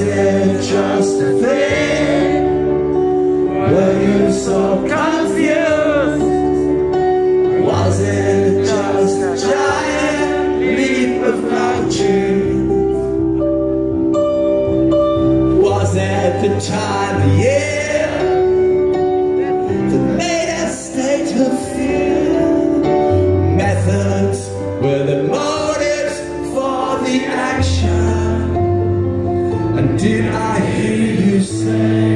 it just a thing? Were you so confused? Was it just a giant leap of fortune? Was it the time of did I hear you say,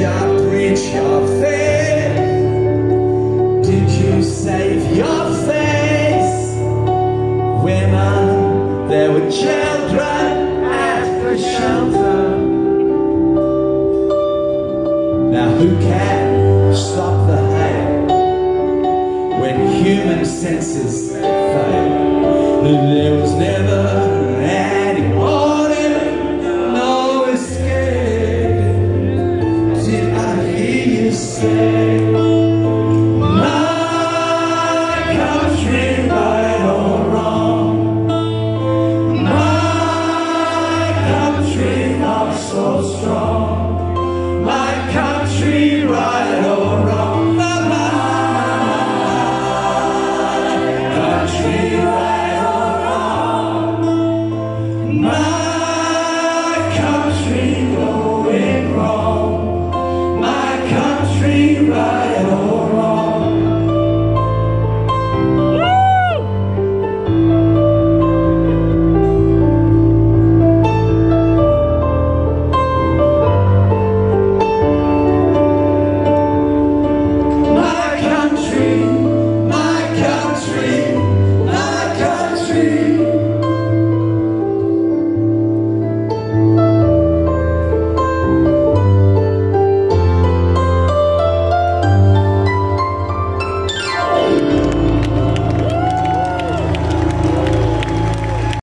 you your? Did you save your face? There were children at the shelter. Now who can stop the hate when human senses fail? There was never so strong.